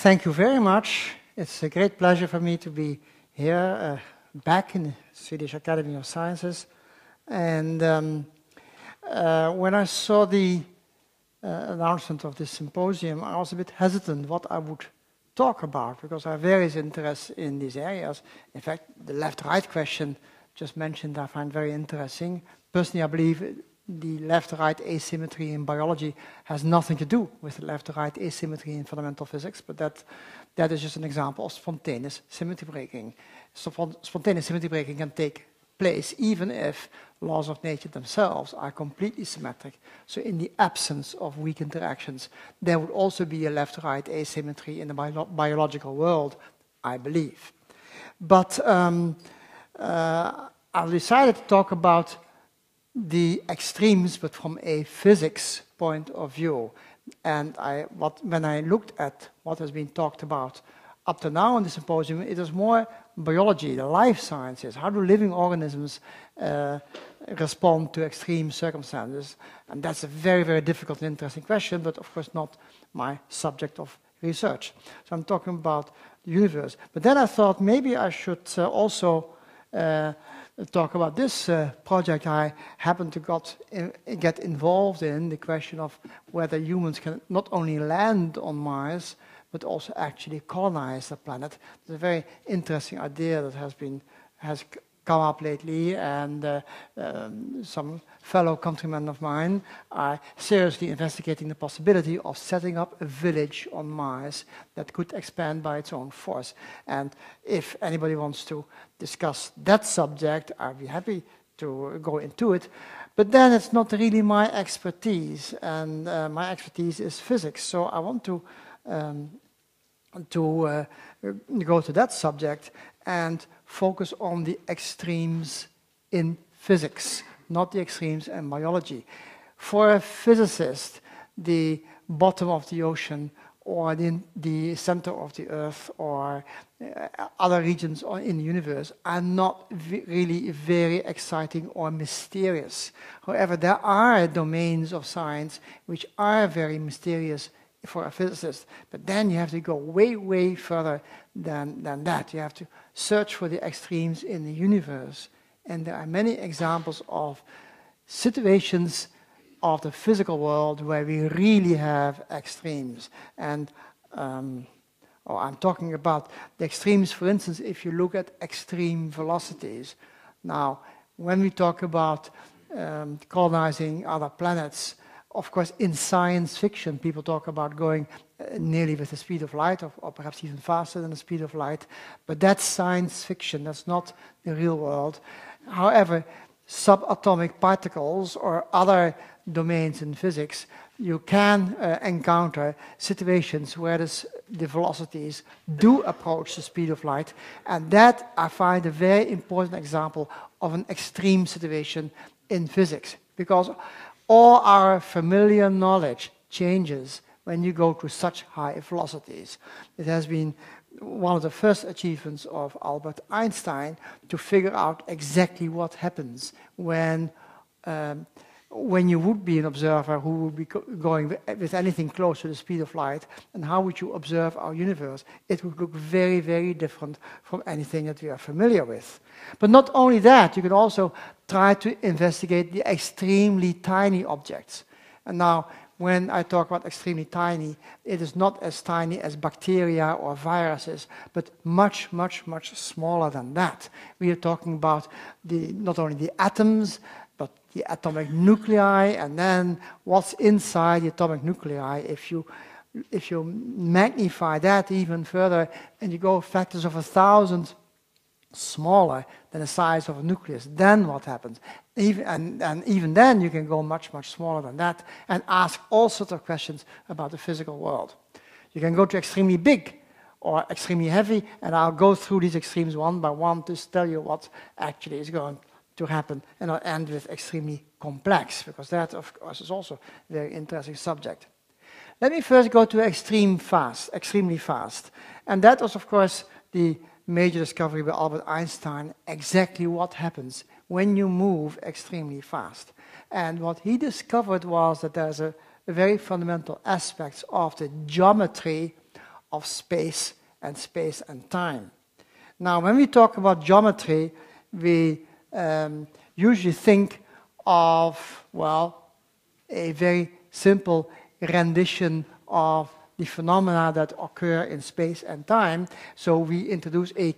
thank you very much. It's a great pleasure for me to be here, uh, back in the Swedish Academy of Sciences. And um, uh, when I saw the uh, announcement of this symposium, I was a bit hesitant what I would talk about because I have various interests in these areas. In fact, the left-right question just mentioned I find very interesting. Personally, I believe the left-right asymmetry in biology has nothing to do with the left-right asymmetry in fundamental physics, but that, that is just an example of spontaneous symmetry breaking. So spontaneous symmetry breaking can take place even if laws of nature themselves are completely symmetric. So in the absence of weak interactions, there would also be a left-right asymmetry in the bio biological world, I believe. But um, uh, I've decided to talk about the extremes, but from a physics point of view. And I, what, when I looked at what has been talked about up to now in the symposium, it is more biology, the life sciences. How do living organisms uh, respond to extreme circumstances? And that's a very, very difficult and interesting question, but of course not my subject of research. So I'm talking about the universe. But then I thought maybe I should uh, also uh, talk about this uh, project I happened to got in, get involved in, the question of whether humans can not only land on Mars, but also actually colonize the planet. It's a very interesting idea that has been has come up lately, and uh, um, some fellow countrymen of mine are seriously investigating the possibility of setting up a village on Mars that could expand by its own force. And if anybody wants to discuss that subject, I'd be happy to go into it. But then it's not really my expertise, and uh, my expertise is physics. So I want to um, to uh, go to that subject and focus on the extremes in physics, not the extremes in biology. For a physicist, the bottom of the ocean or the, center of the earth or uh, other regions in the universe are not really very exciting or mysterious. However, there are domains of science which are very mysterious for a physicist. But then you have to go way, way further than, than that. You have to search for the extremes in the universe. And there are many examples of situations of the physical world where we really have extremes. And um, oh, I'm talking about the extremes, for instance, if you look at extreme velocities. Now, when we talk about um, colonizing other planets, of course, in science fiction, people talk about going uh, nearly with the speed of light, or, or, perhaps even faster than the speed of light. But that's science fiction, that's not the real world. However, subatomic particles or other domains in physics, you can uh, encounter situations where this, the velocities do approach the speed of light. And that I find a very important example of an extreme situation in physics. Because all our familiar knowledge changes when you go to such high velocities. It has been one of the first achievements of Albert Einstein to figure out exactly what happens when um, when you would be an observer who would be going with anything close to the speed of light, and how would you observe our universe? It would look very, very different from anything that we are familiar with. But not only that, you can also try to investigate the extremely tiny objects. And now, when I talk about extremely tiny, it is not as tiny as bacteria or viruses, but much, much, much smaller than that. We are talking about the, not only the atoms, the atomic nuclei, and then what's inside the atomic nuclei. If you, if you magnify that even further, and you go factors of a thousand smaller than the size of a nucleus, then what happens? Even, and, and even then, you can go much, much smaller than that and ask all sorts of questions about the physical world. You can go to extremely big or extremely heavy, and I'll go through these extremes one by one to tell you what actually is going to happen, and end with extremely complex, because that, of course, is also a very interesting subject. Let me first go to extreme fast, extremely fast. And that was, of course, the major discovery by Albert Einstein, exactly what happens when you move extremely fast. And what he discovered was that there's a, a very fundamental aspect of the geometry of space and space and time. Now, when we talk about geometry, we um, usually think of, well, a very simple rendition of the phenomena that occur in space and time. So we introduce a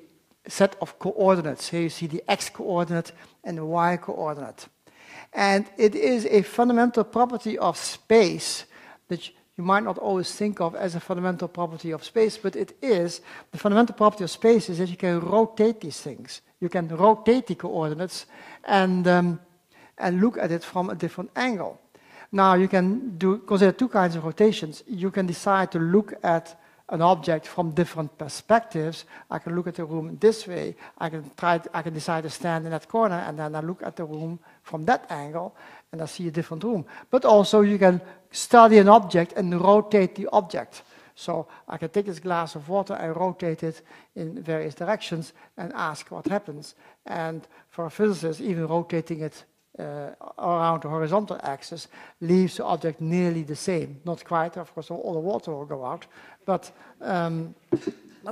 set of coordinates. Here you see the x coordinate and the y coordinate. And it is a fundamental property of space that you might not always think of as a fundamental property of space, but it is. The fundamental property of space is that you can rotate these things. You can rotate the coordinates and, um, and look at it from a different angle. Now, you can do, consider two kinds of rotations. You can decide to look at an object from different perspectives. I can look at the room this way. I can try. To, I can decide to stand in that corner, and then I look at the room from that angle, and I see a different room. But also, you can study an object and rotate the object. So I can take this glass of water and rotate it in various directions and ask what happens. And for a physicist, even rotating it uh, around the horizontal axis leaves the object nearly the same. Not quite, of course, all the water will go out, but, um,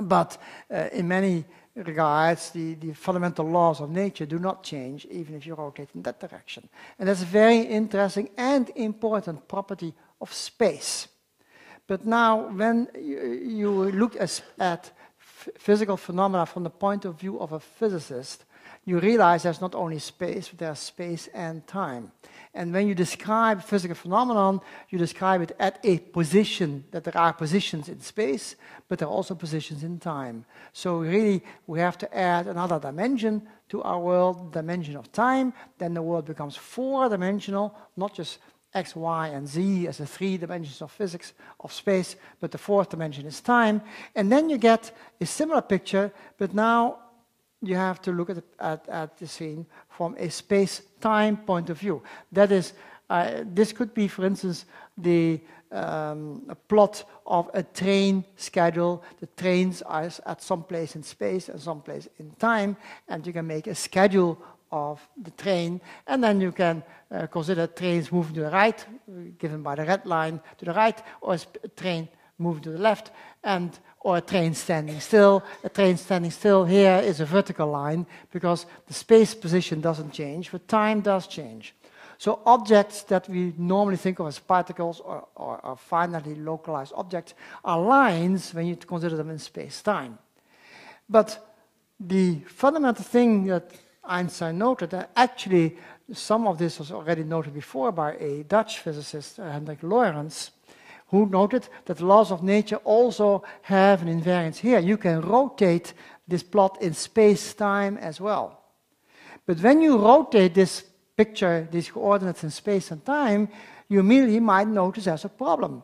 but uh, in many regards, the, the fundamental laws of nature do not change even if you rotate in that direction. And that's a very interesting and important property of space. But now, when you, you look as, at physical phenomena from the point of view of a physicist, you realize there's not only space, but there's space and time. And when you describe a physical phenomenon, you describe it at a position, that there are positions in space, but there are also positions in time. So really, we have to add another dimension to our world, dimension of time. Then the world becomes four-dimensional, not just x, y, and z as the three dimensions of physics of space, but the fourth dimension is time. And then you get a similar picture, but now you have to look at, at, at the scene from a space-time point of view. That is, uh, this could be, for instance, the um, plot of a train schedule. The trains are at some place in space and some place in time, and you can make a schedule of the train, and then you can uh, consider trains moving to the right, given by the red line to the right, or a train moving to the left, and or a train standing still. A train standing still here is a vertical line because the space position doesn't change, but time does change. So objects that we normally think of as particles or, or, or finitely localized objects are lines when you consider them in space-time. But the fundamental thing that Einstein noted, that actually some of this was already noted before by a Dutch physicist, Hendrik Lorentz, who noted that the laws of nature also have an invariance here. You can rotate this plot in space-time as well. But when you rotate this picture, these coordinates in space and time, you immediately might notice there's a problem.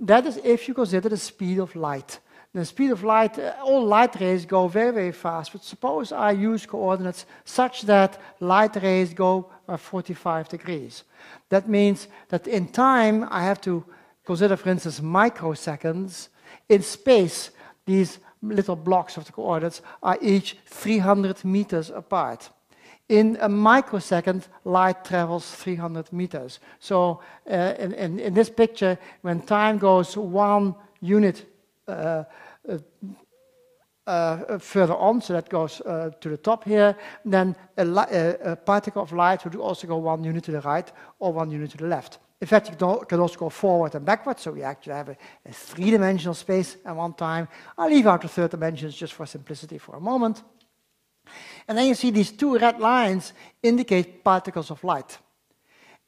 That is if you consider the speed of light. The speed of light, uh, all light rays go very, very fast. But suppose I use coordinates such that light rays go at 45 degrees. That means that in time I have to Consider, for instance, microseconds. In space, these little blocks of the coordinates are each 300 meters apart. In a microsecond, light travels 300 meters. So uh, in, in, in, this picture, when time goes one unit uh, uh, uh further on, so that goes uh, to the top here, then a, a, a particle of light would also go one unit to the right or one unit to the left. In fact, you can also go forward and backward, so we actually have a, a three-dimensional space at one time. I'll leave out the third dimensions just for simplicity for a moment. And then you see these two red lines indicate particles of light.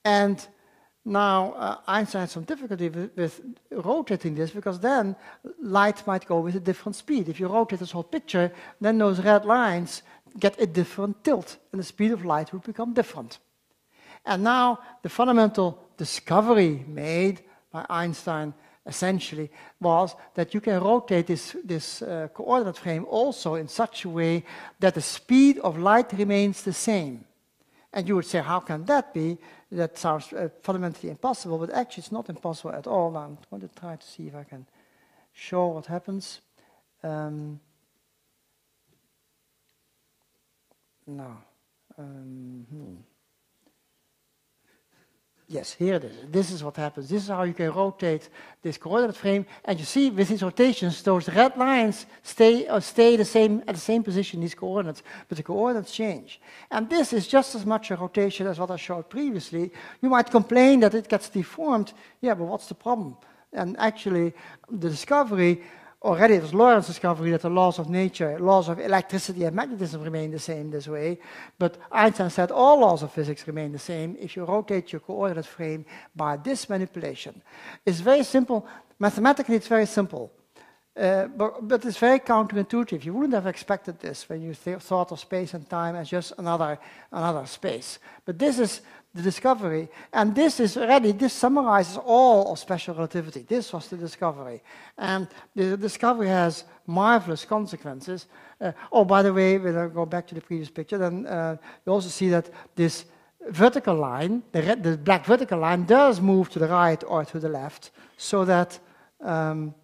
And now uh, Einstein had some difficulty with, with, rotating this because then light might go with a different speed. If you rotate this whole picture, then those red lines get a different tilt, and the speed of light would become different. And now the fundamental discovery made by Einstein essentially was that you can rotate this, this uh, coordinate frame also in such a way that the speed of light remains the same. And you would say, how can that be? That sounds uh, fundamentally impossible, but actually it's not impossible at all. I'm going to try to see if I can show what happens. Um, no. Um, hmm. Yes, here it is. This is what happens. This is how you can rotate this coordinate frame. And you see with these rotations, those red lines stay, uh, stay the same, at the same position, these coordinates, but the coordinates change. And this is just as much a rotation as what I showed previously. You might complain that it gets deformed. Yeah, but what's the problem? And actually, the discovery already it was Lorentz discovery that the laws of nature, laws of electricity and magnetism remain the same this way. But Einstein said all laws of physics remain the same if you rotate your coordinate frame by this manipulation. It's very simple. Mathematically, it's very simple. Uh, but, but, it's very counterintuitive. You wouldn't have expected this when you th thought of space and time as just another, another space. But this is the discovery. And this is already, this summarizes all of special relativity. This was the discovery. And the discovery has marvelous consequences. Uh, oh, by the way, when I go back to the previous picture, then uh, you also see that this vertical line, the, red, the, black vertical line, does move to the right or to the left, so that um,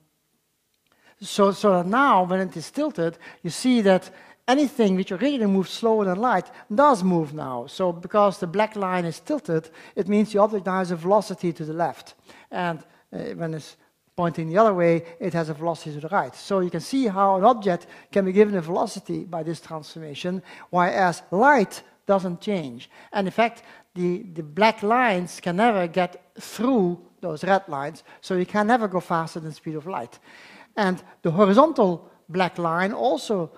so, so that now, when it is tilted, you see that anything which originally moved slower than light does move now. So because the black line is tilted, it means the object now has a velocity to the left. And uh, when it's pointing the other way, it has a velocity to the right. So you can see how an object can be given a velocity by this transformation, whereas light doesn't change. And in fact, the, the black lines can never get through those red lines, so you can never go faster than the speed of light. And the horizontal black line also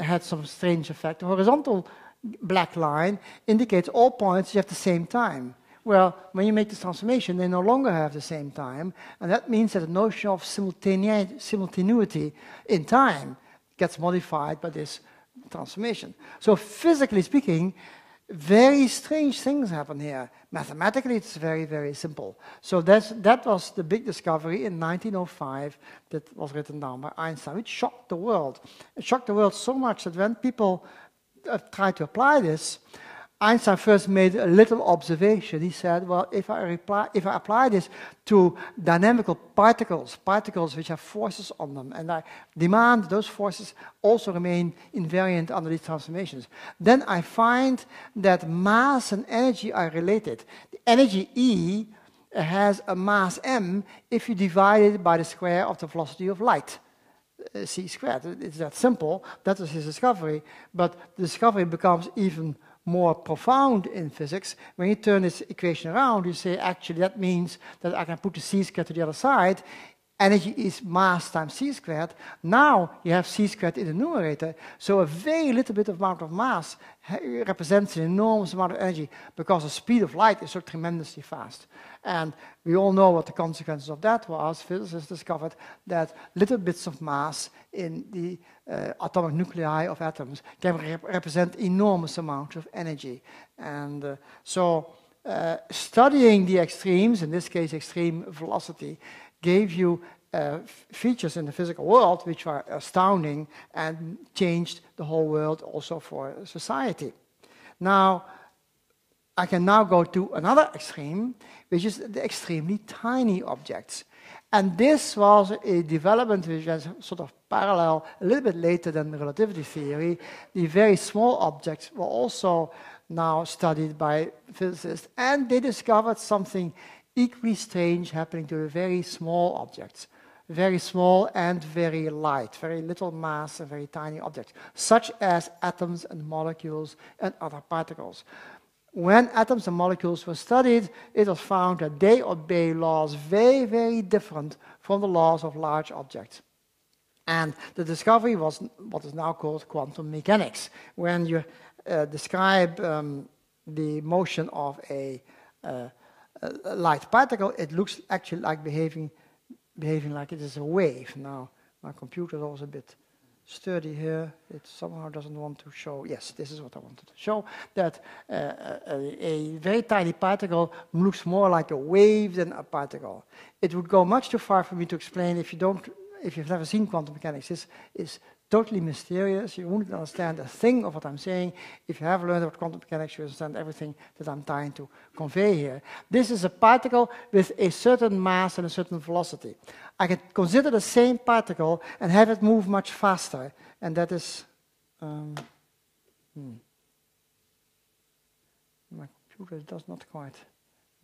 had some strange effect. The horizontal black line indicates all points you have the same time. Well, when you make this transformation, they no longer have the same time, and that means that the notion of simultaneity in time gets modified by this transformation. So physically speaking, very strange things happen here. Mathematically, it's very, very simple. So that's, that was the big discovery in 1905 that was written down by Einstein, which shocked the world. It shocked the world so much that when people uh, tried to apply this, Einstein first made a little observation. He said, well, if I, reply, if I apply this to dynamical particles, particles which have forces on them, and I demand those forces also remain invariant under these transformations, then I find that mass and energy are related. The energy E has a mass m if you divide it by the square of the velocity of light. Uh, c squared. It's that simple. That was his discovery. But the discovery becomes even more profound in physics, when you turn this equation around, you say, actually, that means that I can put the c squared to the other side. Energy is mass times c squared. Now you have c squared in the numerator, so a very little bit of amount of mass represents an enormous amount of energy because the speed of light is so tremendously fast. And we all know what the consequences of that was. Physicists discovered that little bits of mass in the uh, atomic nuclei of atoms can rep represent enormous amounts of energy. And uh, so uh, studying the extremes, in this case extreme velocity, gave you uh, features in the physical world which are astounding and changed the whole world also for society. Now, I can now go to another extreme, which is the extremely tiny objects. And this was a development which was sort of parallel a little bit later than the relativity theory. The very small objects were also now studied by physicists, and they discovered something equally strange happening to very small objects. Very small and very light, very little mass and very tiny objects, such as atoms and molecules and other particles when atoms and molecules were studied, it was found that they obey laws very, very different from the laws of large objects. And the discovery was what is now called quantum mechanics. When you uh, describe um, the motion of a, uh, a, light particle, it looks actually like behaving, behaving like it is a wave. Now, my computer is also a bit sturdy here. It somehow doesn't want to show. Yes, this is what I wanted to show. That uh, a, a, very tiny particle looks more like a wave than a particle. It would go much too far for me to explain if you don't, if you've never seen quantum mechanics. This is totally mysterious. You won't understand a thing of what I'm saying. If you have learned about quantum mechanics, you understand everything that I'm trying to convey here. This is a particle with a certain mass and a certain velocity. I can consider the same particle and have it move much faster. And that is... Um, hmm. My computer does not quite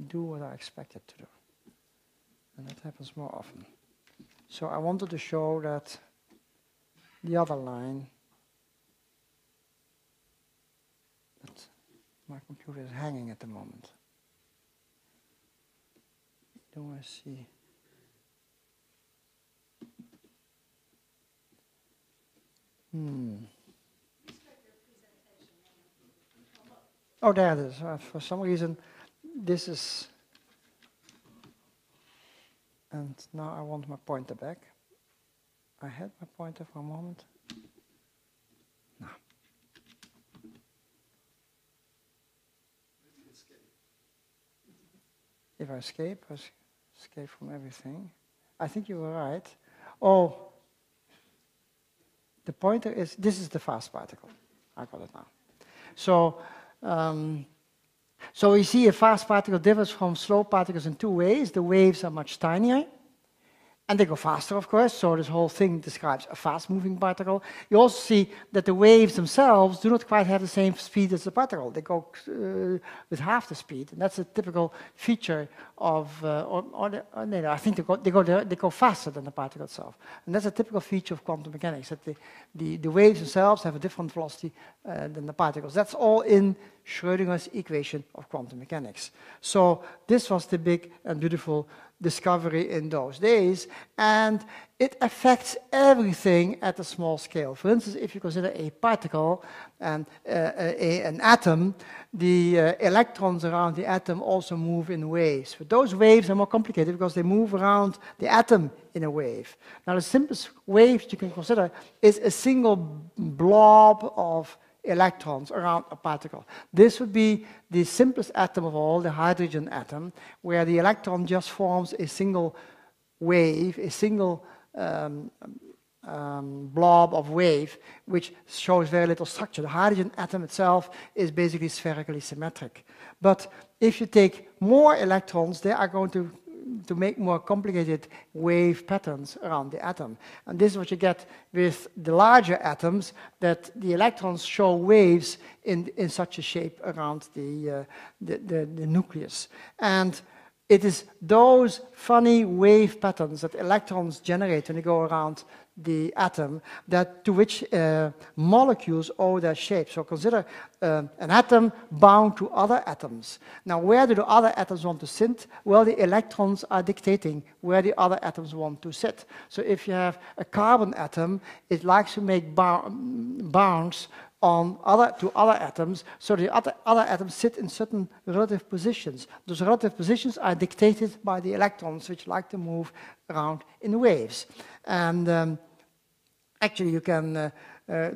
do what I expect it to do. And that happens more often. So I wanted to show that the other line, that my computer is hanging at the moment. Do I see? Hmm. Oh, there it is. Uh, for some reason, this is. And now I want my pointer back. I had my pointer for a moment. No. If I escape, I escape from everything. I think you were right. Oh, the pointer is, this is the fast particle. I got it now. So, um, so we see a fast particle differs from slow particles in two ways. The waves are much tinier, and they go faster, of course, so this whole thing describes a fast-moving particle. You also see that the waves themselves do not quite have the same speed as the particle. They go uh, with half the speed, and that's a typical feature of, uh, or, or, the, or no, I think they go, they, go, they go faster than the particle itself. And that's a typical feature of quantum mechanics, that the, the, the waves themselves have a different velocity uh, than the particles. That's all in Schrödinger's equation of quantum mechanics. So this was the big and beautiful discovery in those days, and it affects everything at a small scale. For instance, if you consider a particle and uh, a, an atom, the uh, electrons around the atom also move in waves. But those waves are more complicated because they move around the atom in a wave. Now, the simplest wave you can consider is a single blob of electrons around a particle. This would be the simplest atom of all, the hydrogen atom, where the electron just forms a single wave, a single um, um, blob of wave, which shows very little structure. The hydrogen atom itself is basically spherically symmetric. But if you take more electrons, they are going to to make more complicated wave patterns around the atom. And this is what you get with the larger atoms, that the electrons show waves in, in such a shape around the, uh, the, the, the nucleus. And it is those funny wave patterns that electrons generate when they go around the atom that to which uh, molecules owe their shape. So consider uh, an atom bound to other atoms. Now, where do the other atoms want to sit? Well, the electrons are dictating where the other atoms want to sit. So if you have a carbon atom, it likes to make bounds on other, to other atoms, so the other, other atoms sit in certain relative positions. Those relative positions are dictated by the electrons, which like to move around in waves. And um, actually, you can uh, uh,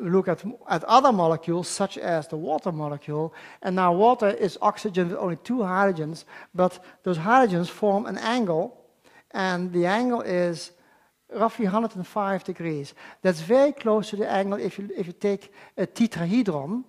look at, at other molecules, such as the water molecule. And now water is oxygen with only two hydrogens, but those hydrogens form an angle, and the angle is roughly 105 degrees. That's very close to the angle if you, if you take a tetrahedron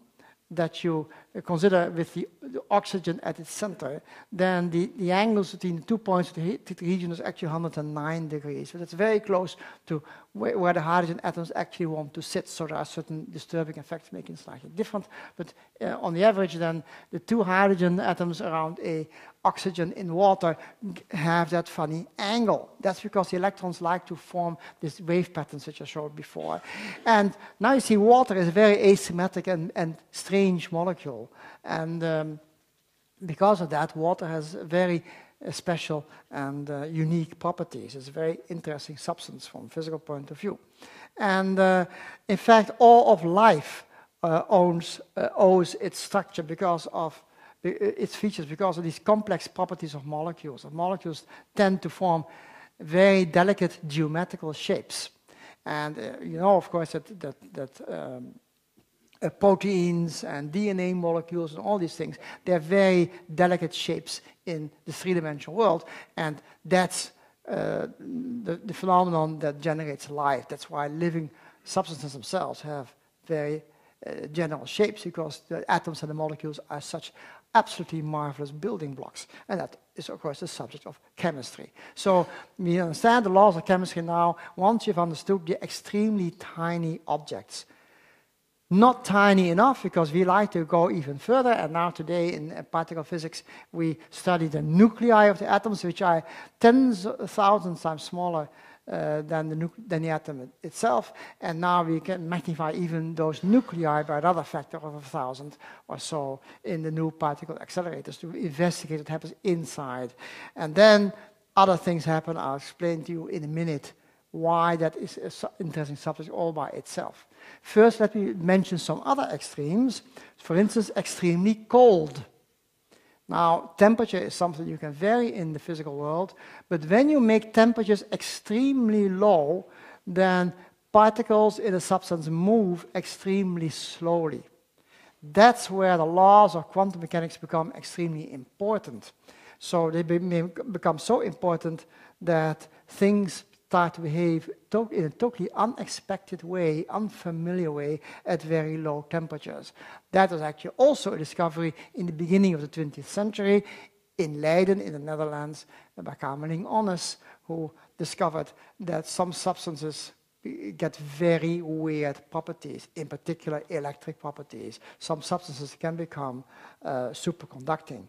that you consider with the, the, oxygen at its center, then the, the angles between the two points of the tetrahedron is actually 109 degrees. So that's very close to where, where, the hydrogen atoms actually want to sit. So there are certain disturbing effects making slightly different. But uh, on the average, then the two hydrogen atoms around a oxygen in water have that funny angle. That's because the electrons like to form these wave patterns which I showed before. And now you see water is a very asymmetric and, and strange molecule. And um, because of that, water has very special and uh, unique properties. It's a very interesting substance from a physical point of view. And uh, in fact, all of life uh, owns, uh, owes its structure because of its features because of these complex properties of molecules. And molecules tend to form very delicate geometrical shapes. And uh, you know, of course, that, that, that um, uh, proteins and DNA molecules and all these things, they're very delicate shapes in the three-dimensional world. And that's uh, the, the phenomenon that generates life. That's why living substances themselves have very uh, general shapes because the atoms and the molecules are such absolutely marvelous building blocks. And that is, of course, the subject of chemistry. So we understand the laws of chemistry now once you've understood the extremely tiny objects. Not tiny enough because we like to go even further. And now today in particle physics, we study the nuclei of the atoms, which are tens of thousands times smaller uh, than, the than the atom itself. And now we can magnify even those nuclei by another factor of a thousand or so in the new particle accelerators to investigate what happens inside. And then other things happen. I'll explain to you in a minute why that is an interesting subject all by itself. First, let me mention some other extremes. For instance, extremely cold. Now, temperature is something you can vary in the physical world, but when you make temperatures extremely low, then particles in a substance move extremely slowly. That's where the laws of quantum mechanics become extremely important. So they become so important that things start to behave in a totally unexpected way, unfamiliar way at very low temperatures. That was actually also a discovery in the beginning of the 20th century in Leiden, in the Netherlands, by Kamerlingh Onnes, who discovered that some substances get very weird properties, in particular electric properties. Some substances can become uh, superconducting.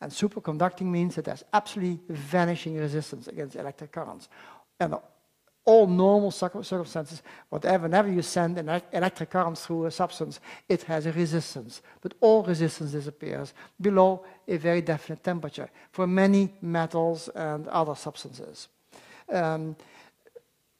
And superconducting means that there's absolutely vanishing resistance against electric currents and all normal circumstances, whatever, whenever you send an electric current through a substance, it has a resistance. But all resistance disappears below a very definite temperature for many metals and other substances. Um,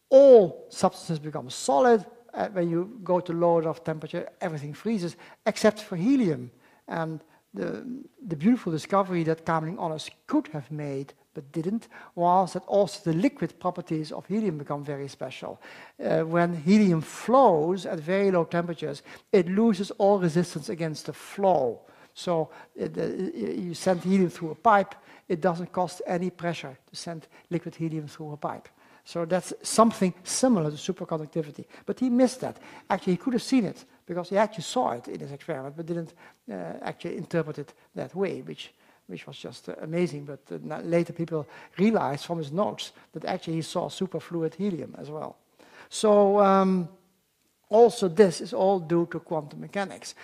all substances become solid. Uh, when you go to low enough temperature, everything freezes, except for helium. And the, the beautiful discovery that Kamerlingh Onnes could have made but didn't, was that also the liquid properties of helium become very special. Uh, when helium flows at very low temperatures, it loses all resistance against the flow. So it, uh, you send helium through a pipe, it doesn't cost any pressure to send liquid helium through a pipe. So that's something similar to superconductivity. But he missed that. Actually, he could have seen it because he actually saw it in his experiment, but didn't uh, actually interpret it that way, which which was just uh, amazing. But uh, later people realized from his notes that actually he saw superfluid helium as well. So um, also this is all due to quantum mechanics.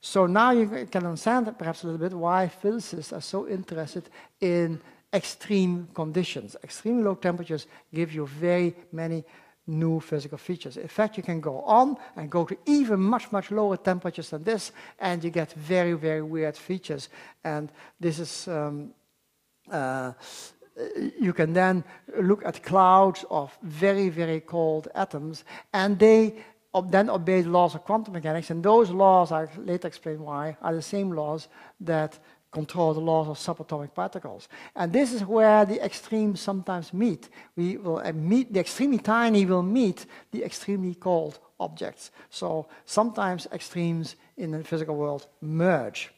So now you can understand perhaps a little bit why physicists are so interested in extreme conditions. Extremely low temperatures give you very many new physical features. In fact, you can go on and go to even much, much lower temperatures than this, and you get very, very weird features. And this is, um, uh, you can then look at clouds of very, very cold atoms, and they then obey the laws of quantum mechanics, and those laws, I later explain why, are the same laws that control the laws of subatomic particles. And this is where the extremes sometimes meet. We will uh, meet, the extremely tiny will meet the extremely cold objects. So sometimes extremes in the physical world merge.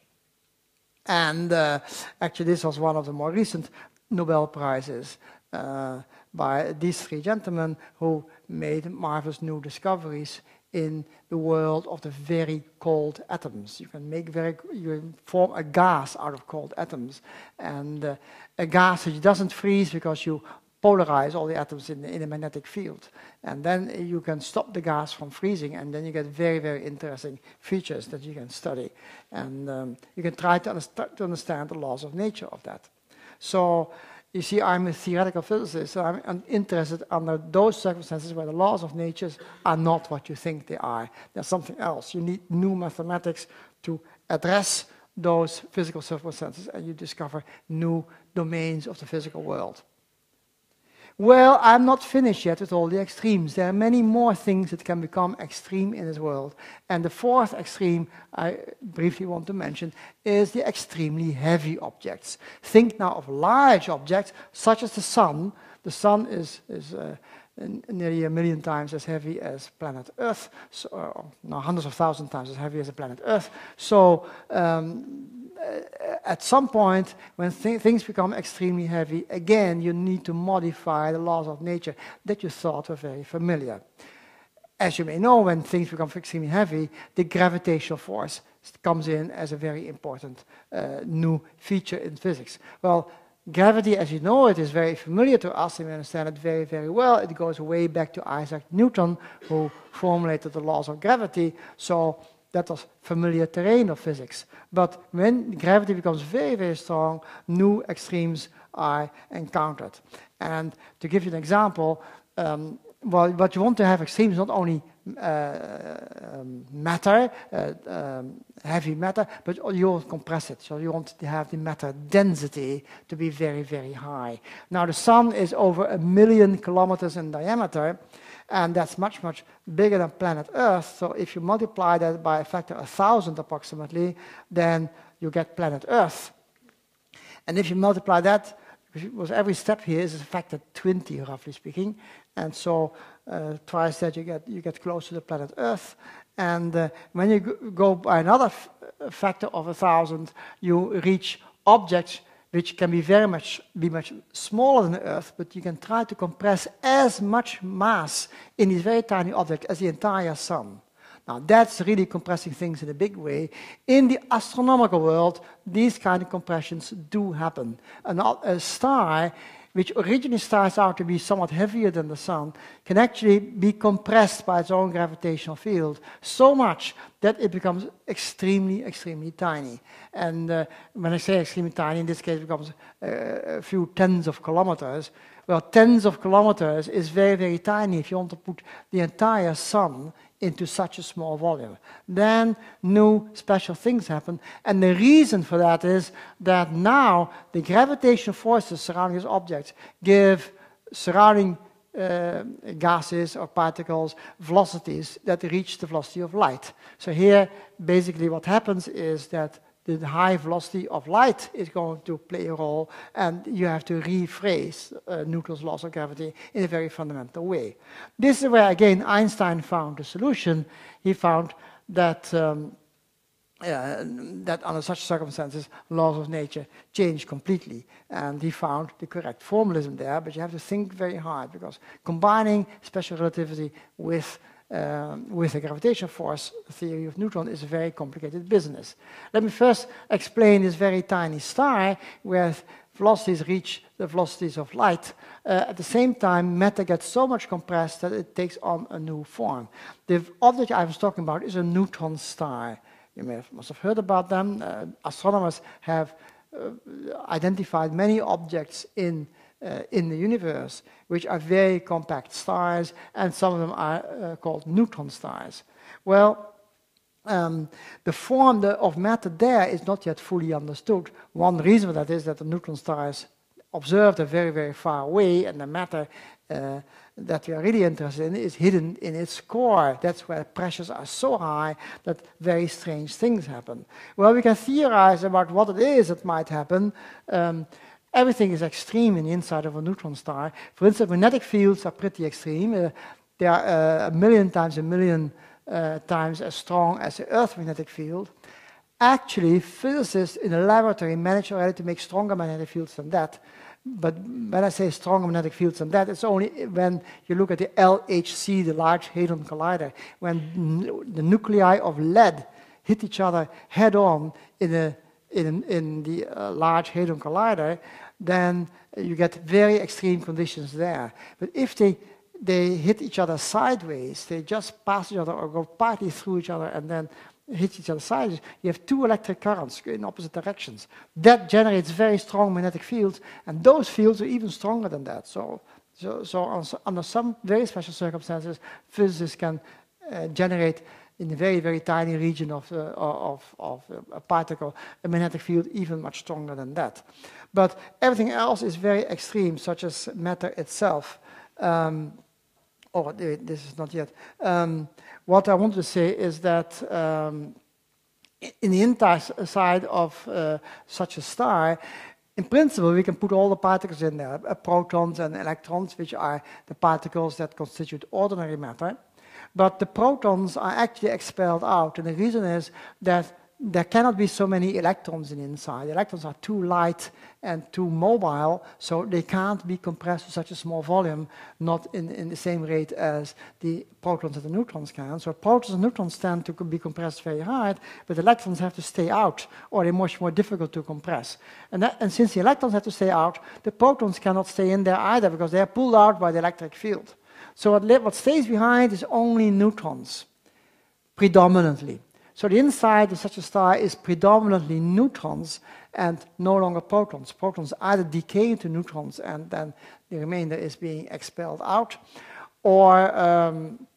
And uh, actually this was one of the more recent Nobel Prizes uh, by these three gentlemen who made marvelous new discoveries in the world of the very cold atoms. You can make very, you can form a gas out of cold atoms. And uh, a gas which doesn't freeze because you polarize all the atoms in, in a magnetic field. And then you can stop the gas from freezing, and then you get very, very interesting features that you can study. And um, you can try to, to understand the laws of nature of that. So you see, I'm a theoretical physicist, so I'm interested under those circumstances where the laws of nature are not what you think they are. There's something else. You need new mathematics to address those physical circumstances, and you discover new domains of the physical world. Well, I'm not finished yet with all the extremes. There are many more things that can become extreme in this world. And the fourth extreme I briefly want to mention is the extremely heavy objects. Think now of large objects, such as the sun. The sun is, is uh, nearly a million times as heavy as planet Earth, so, uh, no, hundreds of thousands times as heavy as the planet Earth. So um, at some point, when th things become extremely heavy, again, you need to modify the laws of nature that you thought were very familiar. As you may know, when things become extremely heavy, the gravitational force comes in as a very important uh, new feature in physics. Well, gravity, as you know, it is very familiar to us, and we understand it very, very well. It goes way back to Isaac Newton, who formulated the laws of gravity. So that was familiar terrain of physics. But when gravity becomes very, very strong, new extremes are encountered. And to give you an example, um, well, what you want to have extremes not only uh, um, matter, uh, um, heavy matter, but you want to compress it. So you want to have the matter density to be very, very high. Now the sun is over a million kilometers in diameter, and that's much, much bigger than planet Earth. So if you multiply that by a factor of 1,000 approximately, then you get planet Earth. And if you multiply that, because every step here is a factor 20, roughly speaking, and so uh, twice that you get, you get close to the planet Earth. And uh, when you go by another factor of a thousand, you reach objects which can be very much be much smaller than the Earth, but you can try to compress as much mass in this very tiny object as the entire sun. Now that's really compressing things in a big way. In the astronomical world, these kind of compressions do happen. An, a star which originally starts out to be somewhat heavier than the sun, can actually be compressed by its own gravitational field so much that it becomes extremely, extremely tiny. And uh, when I say extremely tiny, in this case, it becomes uh, a few tens of kilometers. Well, tens of kilometers is very, very tiny if you want to put the entire sun into such a small volume. Then new special things happen. And the reason for that is that now the gravitational forces surrounding this object give surrounding uh, gases or particles velocities that reach the velocity of light. So here, basically what happens is that the high velocity of light is going to play a role, and you have to rephrase uh, Newton's laws of gravity in a very fundamental way. This is where, again, Einstein found the solution. He found that, um, uh, that under such circumstances, laws of nature change completely. And he found the correct formalism there, but you have to think very hard, because combining special relativity with um, with the gravitational force theory of Newton is a very complicated business. Let me first explain this very tiny star where velocities reach the velocities of light. Uh, at the same time, matter gets so much compressed that it takes on a new form. The object I was talking about is a neutron star. You may have, must have heard about them. Uh, astronomers have uh, identified many objects in in the universe, which are very compact stars, and some of them are uh, called neutron stars. Well, um, the form of matter there is not yet fully understood. One reason for that is that the neutron stars observed are very, very far away, and the matter uh, that we are really interested in is hidden in its core. That's where pressures are so high that very strange things happen. Well, we can theorize about what it is that might happen. Um, Everything is extreme in the inside of a neutron star. For instance, magnetic fields are pretty extreme. Uh, they are uh, a million times a million uh, times as strong as the Earth magnetic field. Actually, physicists in the laboratory manage already to make stronger magnetic fields than that. But when I say stronger magnetic fields than that, it's only when you look at the LHC, the Large Hadron Collider, when the nuclei of lead hit each other head on in, a, in, in the uh, Large Hadron Collider, then you get very extreme conditions there. But if they, they hit each other sideways, they just pass each other or go partly through each other and then hit each other sideways, you have two electric currents in opposite directions. That generates very strong magnetic fields, and those fields are even stronger than that. So, so, so under some very special circumstances, physicists can uh, generate in a very, very tiny region of, uh, of, of a particle, a magnetic field even much stronger than that. But everything else is very extreme, such as matter itself. Um, oh, this is not yet. Um, what I want to say is that um, in the inside of uh, such a star, in principle, we can put all the particles in there, uh, protons and electrons, which are the particles that constitute ordinary matter. But the protons are actually expelled out, and the reason is that there cannot be so many electrons in inside. The electrons are too light and too mobile, so they can't be compressed to such a small volume, not in, in the same rate as the protons and the neutrons can. So protons and neutrons tend to be compressed very hard, but electrons have to stay out, or they're much more difficult to compress. And, that, and since the electrons have to stay out, the protons cannot stay in there either, because they are pulled out by the electric field. So what, what stays behind is only neutrons, predominantly. so the inside of such a star is predominantly neutrons and no longer protons. Protons either decay into neutrons and then the remainder is being expelled out, or, um,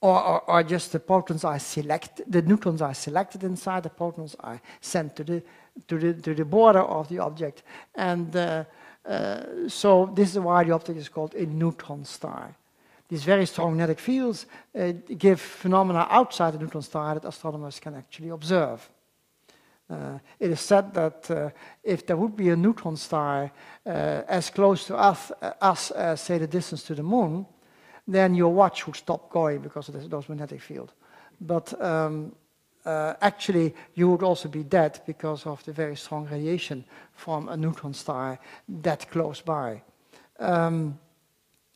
or, or, or, just the protons are selected, the neutrons are selected inside, the protons are sent to the, to the, to the border of the object. And uh, uh, so this is why the object is called a neutron star. These very strong magnetic fields uh, give phenomena outside the neutron star that astronomers can actually observe. Uh, it is said that uh, if there would be a neutron star uh, as close to us, uh, us, as, say, the distance to the moon, then your watch would stop going because of this, those magnetic field. But um, uh, actually, you would also be dead because of the very strong radiation from a neutron star that close by. Um,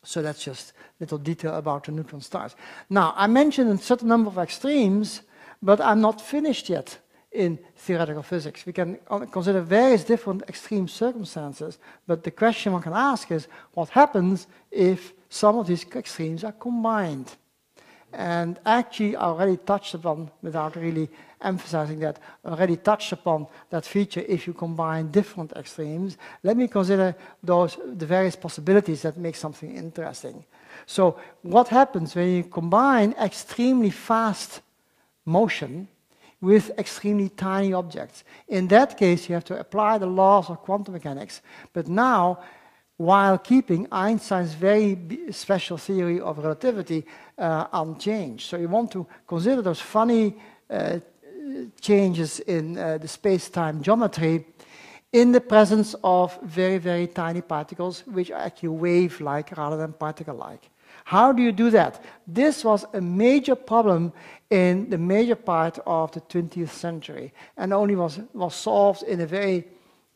so that's just little detail about the neutron stars. Now, I mentioned a certain number of extremes, but I'm not finished yet in theoretical physics. We can consider various different extreme circumstances, but the question one can ask is, what happens if some of these extremes are combined? And actually, I already touched upon, without really emphasizing that, already touched upon that feature if you combine different extremes. Let me consider those, the various possibilities that make something interesting. So what happens when you combine extremely fast motion with extremely tiny objects? In that case, you have to apply the laws of quantum mechanics, but now while keeping Einstein's very special theory of relativity uh, unchanged. So you want to consider those funny uh, changes in uh, the space-time geometry in the presence of very, very tiny particles, which are actually wave-like rather than particle-like. How do you do that? This was a major problem in the major part of the 20th century and only was, was solved in a very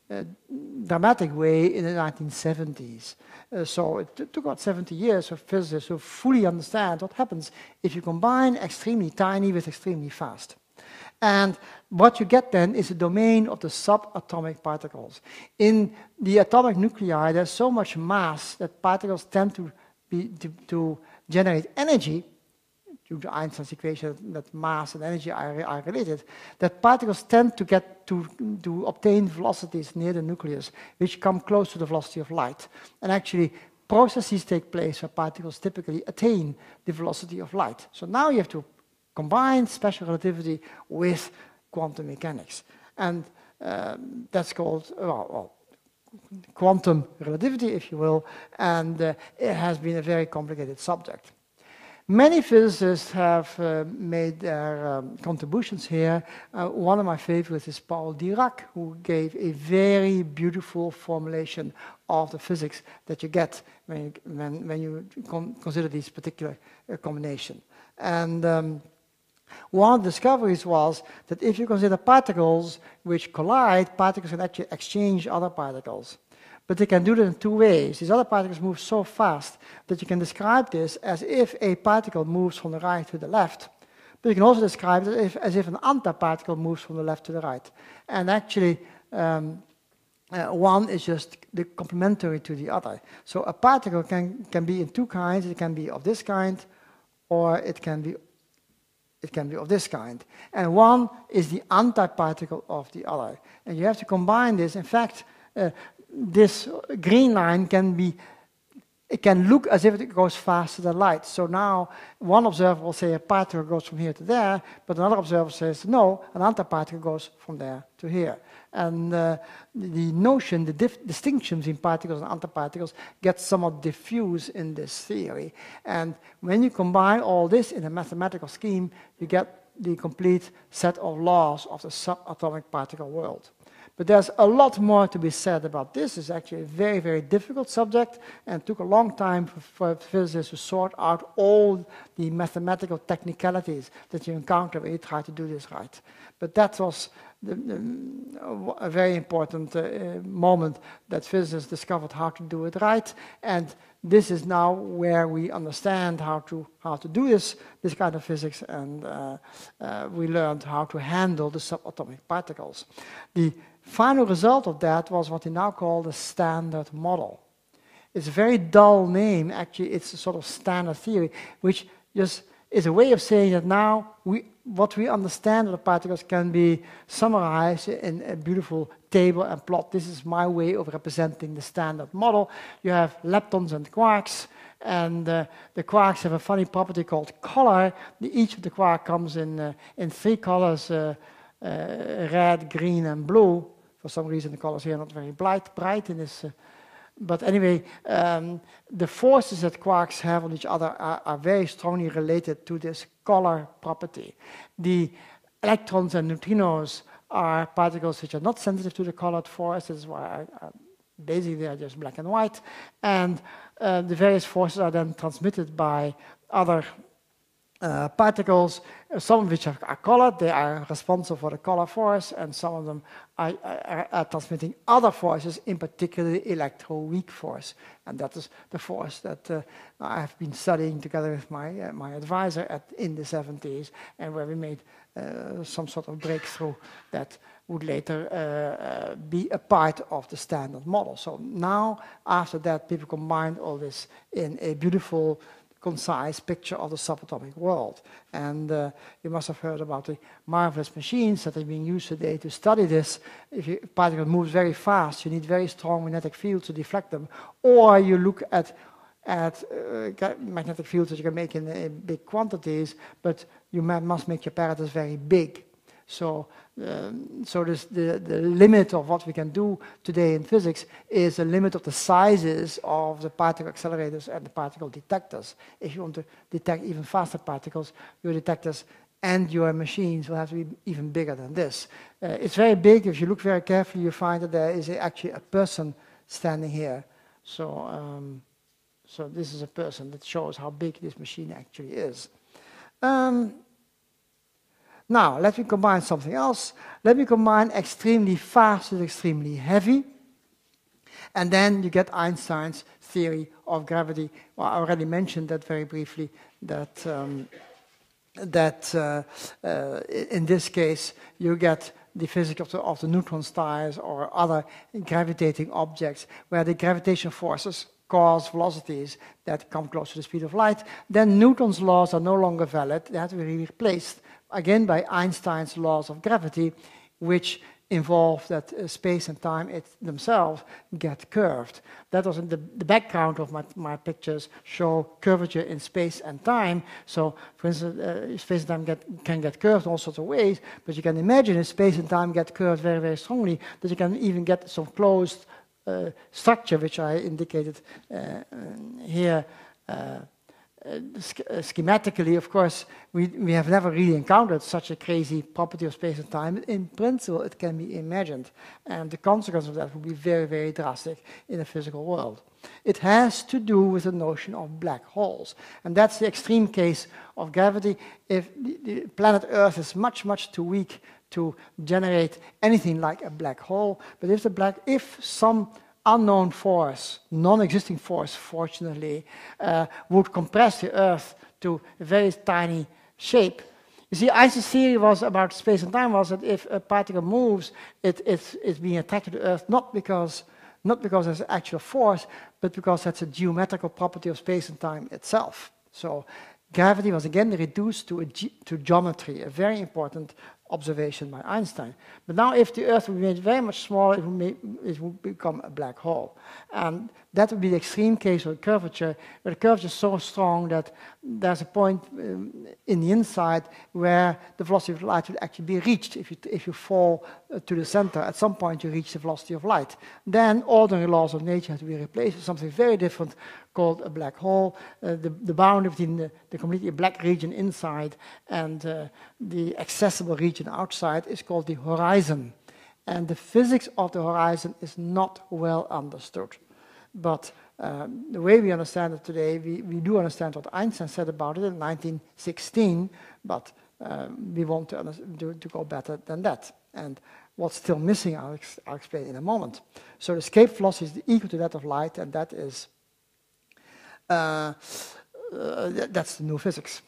dramatic way in the 1970s. Uh, so it took about 70 years for physicists to fully understand what happens if you combine extremely tiny with extremely fast. And what you get then is a domain of the subatomic particles. In the atomic nuclei, there's so much mass that particles tend to, be, to, to generate energy due to Einstein's equation that mass and energy are, are related, that particles tend to get to, to obtain velocities near the nucleus, which come close to the velocity of light. And actually, processes take place where particles typically attain the velocity of light. So now you have to combine special relativity with quantum mechanics. And um, that's called, well, well, quantum relativity, if you will, and uh, it has been a very complicated subject. Many physicists have uh, made their um, contributions here. Uh, one of my favorites is Paul Dirac, who gave a very beautiful formulation of the physics that you get when you, when, when you con consider these particular uh, combination. And um, one of the discoveries was that if you consider particles which collide, particles can actually exchange other particles. But they can do that in two ways. These other particles move so fast that you can describe this as if a particle moves from the right to the left. But you can also describe it as if, as if an antiparticle moves from the left to the right. And actually, um, uh, one is just the complementary to the other. So a particle can, can be in two kinds. It can be of this kind, or it can be it can be of this kind. And one is the antiparticle of the other. And you have to combine this. In fact, uh, this green line can be, it can look as if it goes faster than light. So now one observer will say a particle goes from here to there, but another observer says, no, an antiparticle goes from there to here. And uh, the notion, the distinctions in particles and antiparticles get somewhat diffuse in this theory. And when you combine all this in a mathematical scheme, you get the complete set of laws of the subatomic particle world. But there's a lot more to be said about this. It's actually a very, very difficult subject and took a long time for, for physicists to sort out all the mathematical technicalities that you encounter when you try to do this right. But that was the, the, a very important uh, moment that physicists discovered how to do it right. And this is now where we understand how to, how to do this, this kind of physics, and uh, uh, we learned how to handle the subatomic particles. The final result of that was what we now call the standard model. It's a very dull name, actually, it's a sort of standard theory, which just is a way of saying that now we, what we understand of the particles can be summarized in a beautiful table and plot. This is my way of representing the standard model. You have leptons and quarks, and uh, the quarks have a funny property called color. Each of the quark comes in, uh, in three colors, uh, uh red, green, and blue. For some reason, the colors here are not very bright, bright in this uh, but anyway, um, the forces that quarks have on each other are, are, very strongly related to this color property. The electrons and neutrinos are particles which are not sensitive to the colored force. Why I, I, basically they are just black and white. And uh, the various forces are then transmitted by other uh, particles, some of which are, are, colored, they are responsible for the color force, and some of them are, are, are transmitting other forces, in particular the electroweak force. And that is the force that uh, I have been studying together with my, uh, my advisor at, in the 70s, and where we made uh, some sort of breakthrough that would later uh, uh, be a part of the standard model. So now, after that, people combined all this in a beautiful concise picture of the subatomic world. And uh, you must have heard about the marvelous machines that are being used today to study this. If a particle moves very fast, you need very strong magnetic fields to deflect them. Or you look at, at uh, magnetic fields that you can make in, in big quantities, but you must make your apparatus very big. So, um, so this, the, the limit of what we can do today in physics is the limit of the sizes of the particle accelerators and the particle detectors. If you want to detect even faster particles, your detectors and your machines will have to be even bigger than this. Uh, it's very big. If you look very carefully, you find that there is actually a person standing here. So, um, so this is a person that shows how big this machine actually is. Um, now, let me combine something else. Let me combine extremely fast with extremely heavy. And then you get Einstein's theory of gravity. Well, I already mentioned that very briefly, that, um, that uh, uh, in this case, you get the physics of the, of the neutron stars or other gravitating objects, where the gravitational forces cause velocities that come close to the speed of light, then Newton's laws are no longer valid. They have to be replaced again by Einstein's laws of gravity, which involve that uh, space and time it, themselves get curved. That was in the, the background of my, my pictures show curvature in space and time. So, for instance, uh, space and time get, can get curved all sorts of ways, but you can imagine if space and time get curved very, very strongly, that you can even get some closed uh, structure, which I indicated uh, here uh, uh, Uh, uh, schematically, of course, we, we have never really encountered such a crazy property of space and time. In principle, it can be imagined, and the consequence of that would be very, very drastic in the physical world. It has to do with the notion of black holes, and that's the extreme case of gravity. If the, the planet Earth is much, much too weak to generate anything like a black hole, but if the black, if some unknown force, non-existing force, fortunately, uh, would compress the Earth to a very tiny shape. You see, Einstein's theory was about space and time was that if a particle moves, it, it's, it's being attracted to Earth not because, not because there's actual force, but because that's a geometrical property of space and time itself. So gravity was again reduced to, to geometry, a very important observation by Einstein. But now if the Earth be made very much smaller, it would, make, it would, become a black hole. And that would be the extreme case of curvature, where the curvature is so strong that there's a point um, in the inside where the velocity of light would actually be reached. If you, if you fall uh, to the center, at some point you reach the velocity of light. Then ordinary laws of nature have to be replaced with something very different called a black hole. Uh, the, the boundary between the, the, completely black region inside and uh, the accessible region outside is called the horizon. And the physics of the horizon is not well understood. But um, the way we understand it today, we, we do understand what Einstein said about it in 1916, but um, we want to, to, to, go better than that. And what's still missing, I'll, ex I'll, explain in a moment. So the escape velocity is equal to that of light, and that is uh, uh, that's the new physics.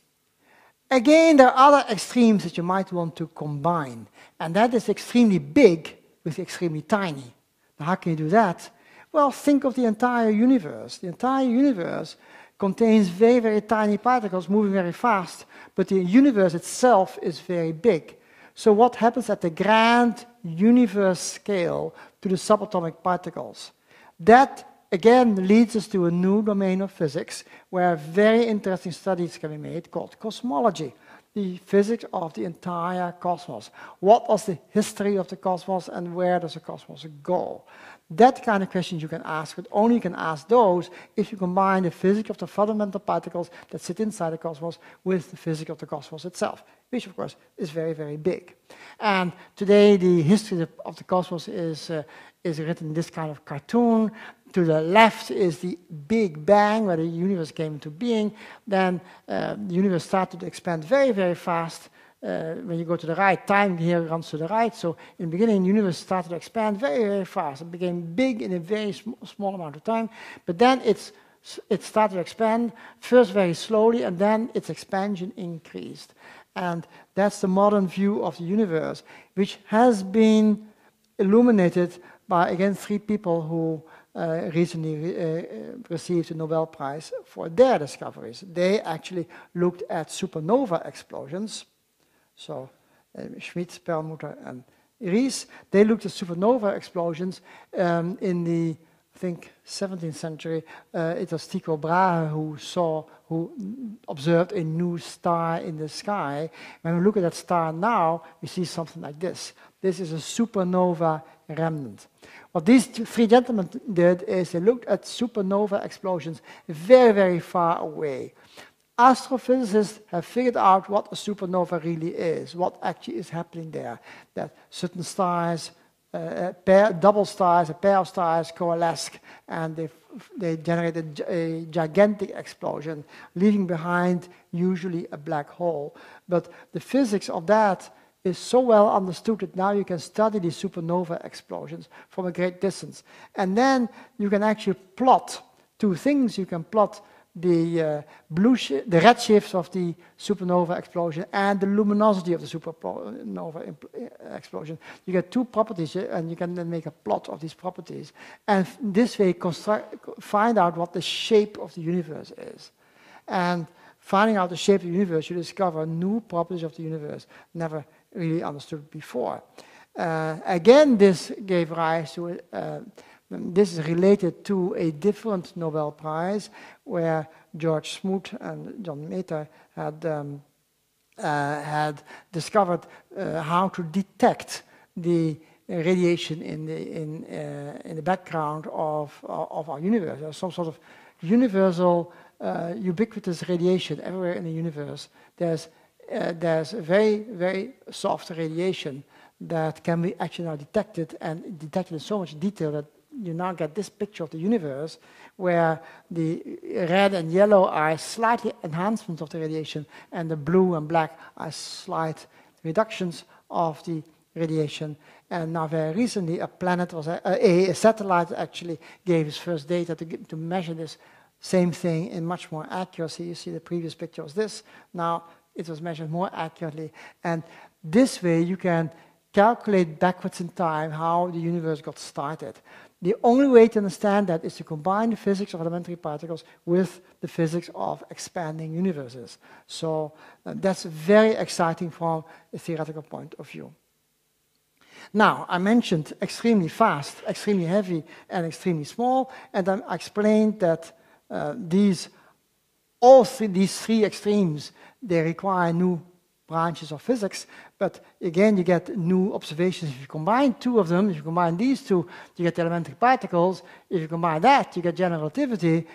Again, there are other extremes that you might want to combine, and that is extremely big with extremely tiny. Now, how can you do that? Well, think of the entire universe. The entire universe contains very, very tiny particles moving very fast, but the universe itself is very big. So what happens at the grand universe scale to the subatomic particles? That again leads us to a new domain of physics where very interesting studies can be made called cosmology, the physics of the entire cosmos. What was the history of the cosmos and where does the cosmos go? That kind of questions you can ask, but only you can ask those if you combine the physics of the fundamental particles that sit inside the cosmos with the physics of the cosmos itself, which of course is very, very big. And today the history of the cosmos is, uh, is written in this kind of cartoon. To the left is the Big Bang, where the universe came into being. Then uh, the universe started to expand very, very fast. Uh, when you go to the right, time here runs to the right. So in the beginning, the universe started to expand very, very fast. It became big in a very sm small amount of time. But then it's, it started to expand, first very slowly, and then its expansion increased. And that's the modern view of the universe, which has been illuminated by, again, three people who uh, recently uh, received the Nobel Prize for their discoveries. They actually looked at supernova explosions. So uh, Schmidt, Perlmutter, and Riess, they looked at supernova explosions um, in the, think, 17th century. Uh, it was Tycho Brahe who saw, who observed a new star in the sky. When we look at that star now, we see something like this. This is a supernova remnant. What these three gentlemen did is they looked at supernova explosions very, very far away. Astrophysicists have figured out what a supernova really is, what actually is happening there. That certain stars, uh, pair, double stars, a pair of stars coalesce and they, they generate a, a gigantic explosion, leaving behind usually a black hole. But the physics of that is so well understood that now you can study these supernova explosions from a great distance. And then you can actually plot two things. You can plot the uh, blue the redshift of the supernova explosion and the luminosity of the supernova uh, explosion. You get two properties, and you can then make a plot of these properties. And this way, construct find out what the shape of the universe is. And finding out the shape of the universe, you discover new properties of the universe never really understood before. Uh, again, this gave rise to, uh, this is related to a different Nobel Prize where George Smoot and John Mather had, um, uh, had discovered uh, how to detect the radiation in the, in, uh, in the background of, of our universe. There's some sort of universal, uh, ubiquitous radiation everywhere in the universe. There's uh, there's very, very soft radiation that can be actually now detected and detected in so much detail that you now get this picture of the universe where the red and yellow are slightly enhancements of the radiation and the blue and black are slight reductions of the radiation. And now very recently a planet was, a, a, a satellite actually gave its first data to, to measure this same thing in much more accuracy. You see the previous picture was this. Now it was measured more accurately. And this way you can calculate backwards in time how the universe got started. The only way to understand that is to combine the physics of elementary particles with the physics of expanding universes. So uh, that's very exciting from a theoretical point of view. Now, I mentioned extremely fast, extremely heavy, and extremely small, and I explained that uh, these, all three, these three extremes they require new branches of physics, but again, you get new observations. If you combine two of them, if you combine these two, you get the elementary particles. If you combine that, you get general relativity.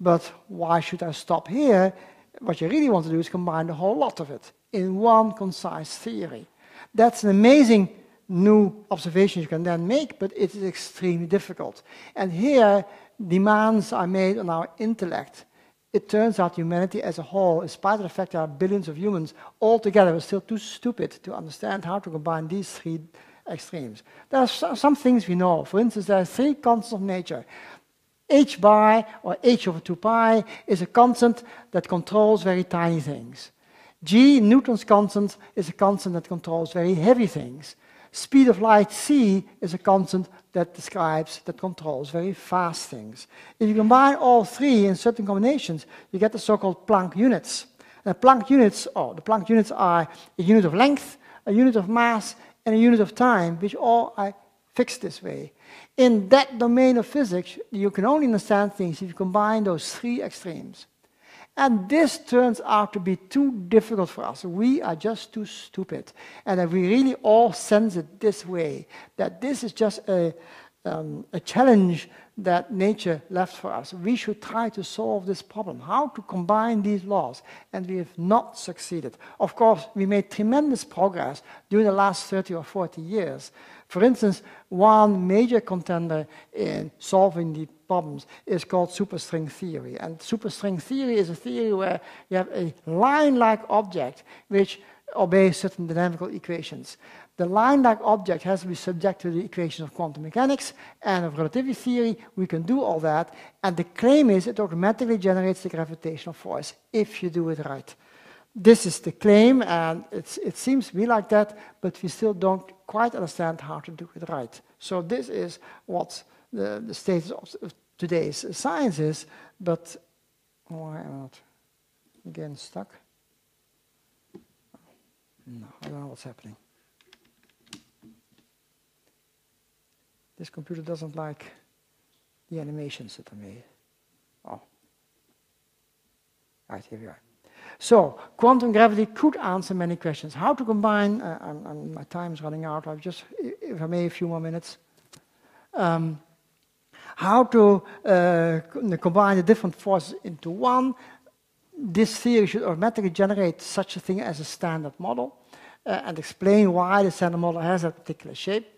But why should I stop here? What you really want to do is combine the whole lot of it in one concise theory. That's an amazing new observation you can then make, but it is extremely difficult. And here, demands are made on our intellect it turns out humanity as a whole, in spite of the fact there are billions of humans, all together are still too stupid to understand how to combine these three extremes. There are some things we know. For instance, there are three constants of nature. h bar, or h over 2 pi, is a constant that controls very tiny things. g, Newton's constant, is a constant that controls very heavy things. Speed of light c is a constant that describes, that controls very fast things. If you combine all three in certain combinations, you get the so-called Planck units. And the Planck units, oh, the Planck units are a unit of length, a unit of mass, and a unit of time, which all are fixed this way. In that domain of physics, you can only understand things if you combine those three extremes. And this turns out to be too difficult for us. We are just too stupid. And we really all sense it this way, that this is just a, um, a challenge that nature left for us. We should try to solve this problem, how to combine these laws, and we have not succeeded. Of course, we made tremendous progress during the last 30 or 40 years, for instance, one major contender in solving the problems is called superstring theory. And superstring theory is a theory where you have a line-like object which obeys certain dynamical equations. The line-like object has to be subject to the equations of quantum mechanics and of relativity theory. We can do all that. And the claim is it automatically generates the gravitational force if you do it right. This is the claim, and it seems to be like that, but we still don't quite understand how to do it right. So this is what the, the status of today's science is, but why am I not again stuck? No, I don't know what's happening. This computer doesn't like the animations that I made. Oh. Right, here we are. So quantum gravity could answer many questions. How to combine, uh, I'm, I'm, my time is running out, I've just, if I may, a few more minutes. Um, how to uh, combine the different forces into one. This theory should automatically generate such a thing as a standard model uh, and explain why the standard model has a particular shape.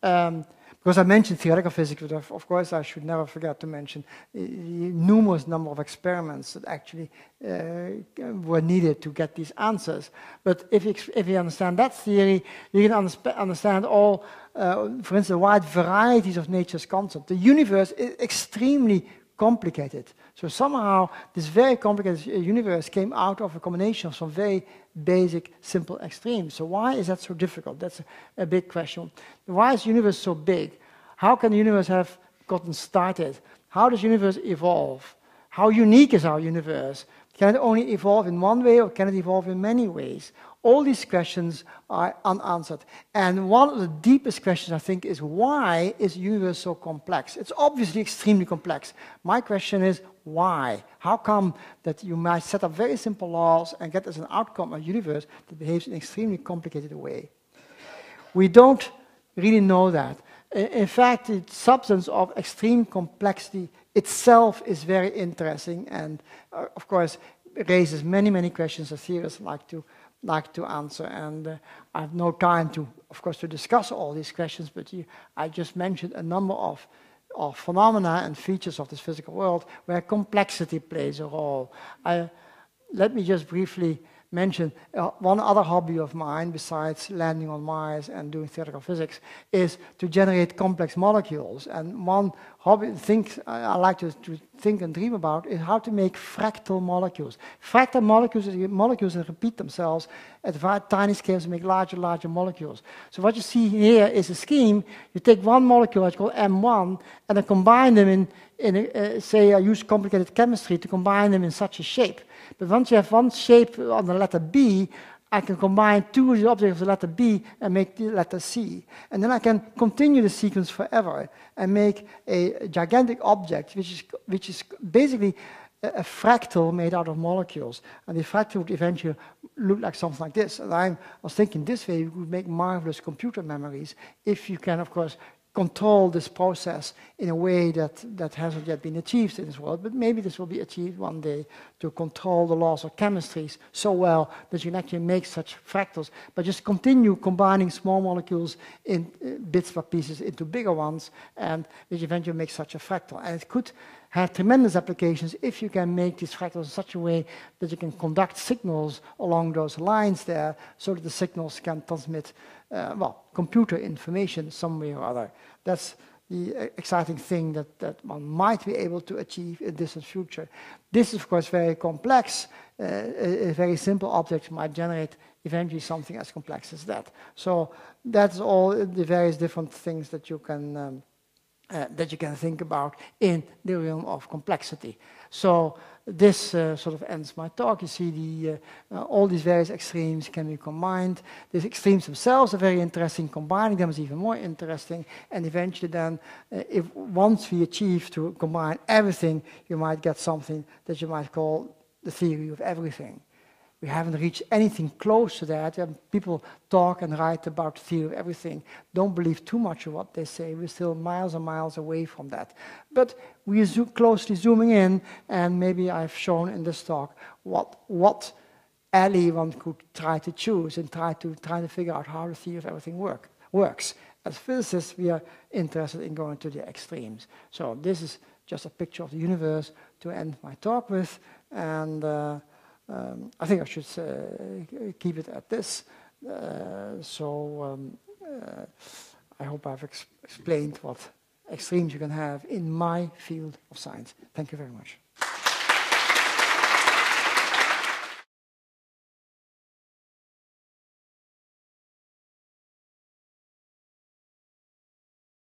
Um, because I mentioned theoretical physics, but of, course I should never forget to mention the numerous number of experiments that actually uh, were needed to get these answers. But if you, if you understand that theory, you can understand all, uh, for instance, wide varieties of nature's concepts. The universe is extremely complicated. So somehow this very complicated universe came out of a combination of some very basic, simple extremes. So why is that so difficult? That's a, a big question. Why is the universe so big? How can the universe have gotten started? How does universe evolve? How unique is our universe? Can it only evolve in one way or can it evolve in many ways? All these questions are unanswered. And one of the deepest questions, I think, is why is universe so complex? It's obviously extremely complex. My question is, why? How come that you might set up very simple laws and get as an outcome a universe that behaves in an extremely complicated way? We don't really know that. In fact, the substance of extreme complexity itself is very interesting and, uh, of course, raises many, many questions that theorists like to, like to answer. And uh, I have no time to, of course, to discuss all these questions, but you, I just mentioned a number of of phenomena and features of this physical world where complexity plays a role. I, let me just briefly mention uh, one other hobby of mine besides landing on Mars and doing theoretical physics is to generate complex molecules. And one hobby think I like to, to think and dream about is how to make fractal molecules. Fractal molecules are molecules that repeat themselves at tiny scales to make larger, larger molecules. So what you see here is a scheme. You take one molecule, it's called M1, and then combine them in, in a, uh, say, I use complicated chemistry to combine them in such a shape. But once you have one shape on the letter B, I can combine two of the objects of the letter B and make the letter C. And then I can continue the sequence forever and make a gigantic object, which is, which is basically a, a fractal made out of molecules. And the fractal would eventually look like something like this. And I was thinking this way, you could make marvelous computer memories if you can, of course, control this process in a way that, that hasn't yet been achieved in this world, but maybe this will be achieved one day to control the laws of chemistry so well that you can actually make such fractals, but just continue combining small molecules in uh, bits or pieces into bigger ones, and which eventually make such a fractal. And it could have tremendous applications if you can make these fractals in such a way that you can conduct signals along those lines there so that the signals can transmit uh, well, computer information some way or other. That's the uh, exciting thing that, that one might be able to achieve in distant future. This is, of course, very complex. Uh, a, a, very simple object might generate eventually something as complex as that. So that's all the various different things that you can um, uh, that you can think about in the realm of complexity. So this uh, sort of ends my talk. You see the, uh, uh, all these various extremes can be combined. These extremes themselves are very interesting. Combining them is even more interesting. And eventually then, uh, if once we achieve to combine everything, you might get something that you might call the theory of everything. We haven't reached anything close to that. people talk and write about the theory of everything. Don't believe too much of what they say. We're still miles and miles away from that. But we're zo closely zooming in, and maybe I've shown in this talk what, what alley one could try to choose and try to, try to figure out how the theory of everything work, works. As physicists, we are interested in going to the extremes. So this is just a picture of the universe to end my talk with. And uh, um, I think I should uh, keep it at this. Uh, so um, uh, I hope I've ex explained what extremes you can have in my field of science. Thank you very much.